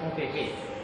烘焙焙。